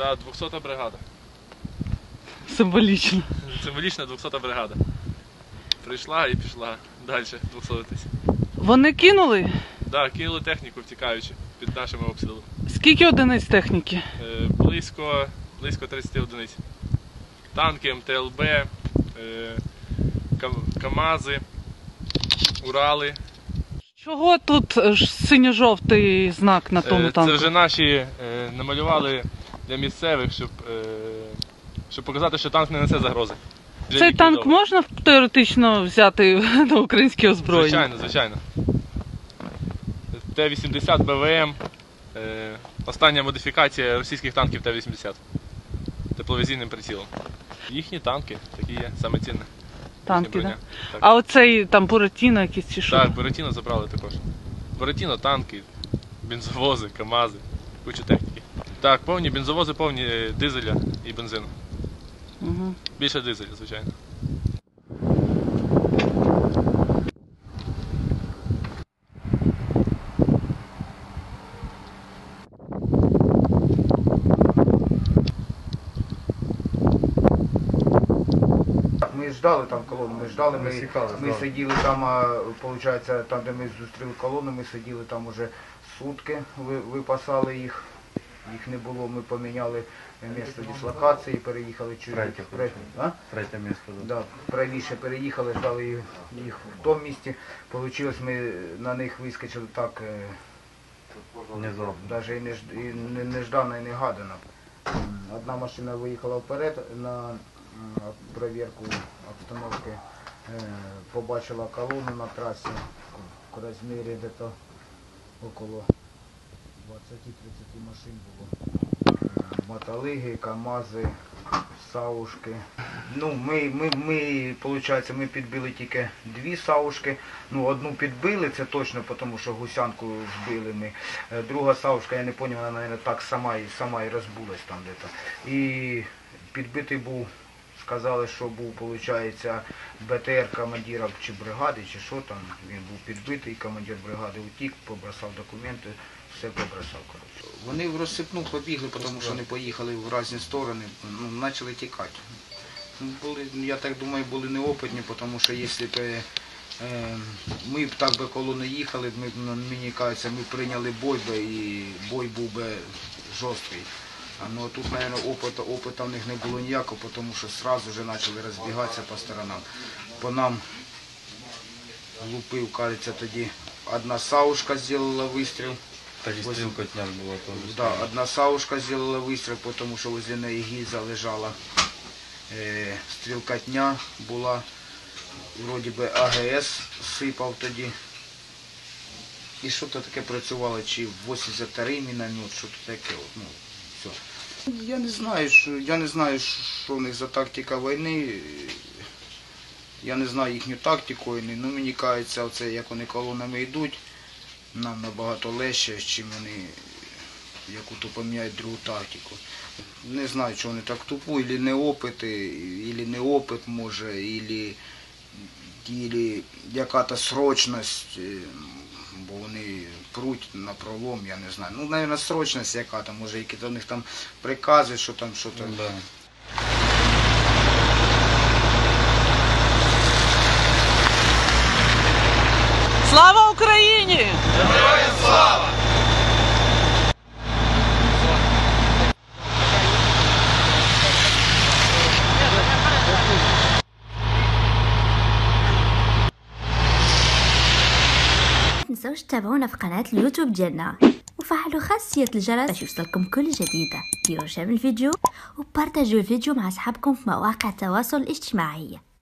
Да, 200 бригада. Символічно. Символічна 200 бригада. Прийшла і пішла далі 200 Вони кинули. Да, кинули техніку втікаючи під нашими обстрілами. Скільки одиниць техніки? Е, близько, близько 30 одиниць. Танки, МТЛБ, е, Кам- КАМАЗи, Урали. Чого тут е, ж синьо-жовтий знак на тому Е, танку? Це вже наші е, намалювали для місцевих, щоб, е, щоб показати, що танк не несе загрози. Вже Цей танк ліквідований. можна теоретично взяти на українське озброєння? Звичайно, звичайно. Т-80 БВМ. Е, остання модифікація російських танків Т-80. Тепловізійним прицілом. Їхні танки такі є, саме цінне. Танки, да? Так, А оцей там Буратіно якийсь чи що? так Буратіно забрали також. Буратіно, танки, бензовози, КАМАЗи, кучу техніки. Так, повні бензовози, повні е, дизеля і бензину. Угу. Більше дизеля, звичайно. Ми ждали там колону, ми ждали, ми, ми сиділи там, а, виходить, там, де ми зустріли колону, ми сиділи там уже сутки, ви- випасали їх. Їх не було, ми поміняли місце дислокації, переїхали чуть Третє, пре- а? Третє місце. Да. Да, правіше переїхали, ждали їх, їх в тому місці. Получилось, ми на них вискочили так, е, навіть і не, ж- і не, неждано і негадано. М, Одна машина виїхала вперед на м, перевірку обстановки, е, побачила колону на трасі в розмірі десь около 20-30 машин було. Е, Мотолиги, КАМАЗи, саушки. Ну, ми, ми, ми, виходить, ми підбили тільки дві саушки. Ну, одну підбили, це точно, тому що гусянку збили ми. Е, Друга саушка, я не зрозумів, вона, мабуть, так сама сама і розбулась там десь. І підбитий був, сказали, що був, виходить, БТР командира чи бригади, чи що там. Він був підбитий, командир бригади утік, побросав документи, все побросав. Коротше. Вони в розсипну побігли, тому що вони поїхали в різні сторони, ну, почали тікати. Ну, Були, я так думаю, були неопитні, тому що якщо б е, ми б так би коло не їхали, ми ну, мені кажеться, ми прийняли бой би і бой був би жорсткий. Ну, тут, мабуть, опиту, опиту в них не було ніякого, тому що одразу вже почали розбігатися по сторонам. По нам лупив, кажеться, тоді одна саушка зробила вистріл. Так і стрілка дня була теж. Да, одна саушка зробила вистріл, тому що возле неї гільза лежала. Е, стрілкатня була, вроді би АГС сипав тоді. І що то таке працювало, чи 82-й міномет, що то таке. От, ну, все. Я не знаю, що, я не знаю, що в них за тактика війни. Я не знаю їхню тактику війни, ну мені кажеться, оце, як вони колонами йдуть, нам набагато легше, чим вони яку то поміняють другу тактику. Не знаю, чи вони так тупу, або неопити, або неопит може, або, або яка-то срочність, е, бо вони пруть на пролом, я не знаю. Ну, мабуть, срочність яка там, може, які до них там прикази, що там, що там. Да. Слава Україні! تنسوش تتابعونا في قناة اليوتيوب ديالنا. وفعلوا خاصية الجرس باش يوصلكم كل جديدة ديروا شير الفيديو وبارتاجيو الفيديو مع أصحابكم في مواقع التواصل الاجتماعي.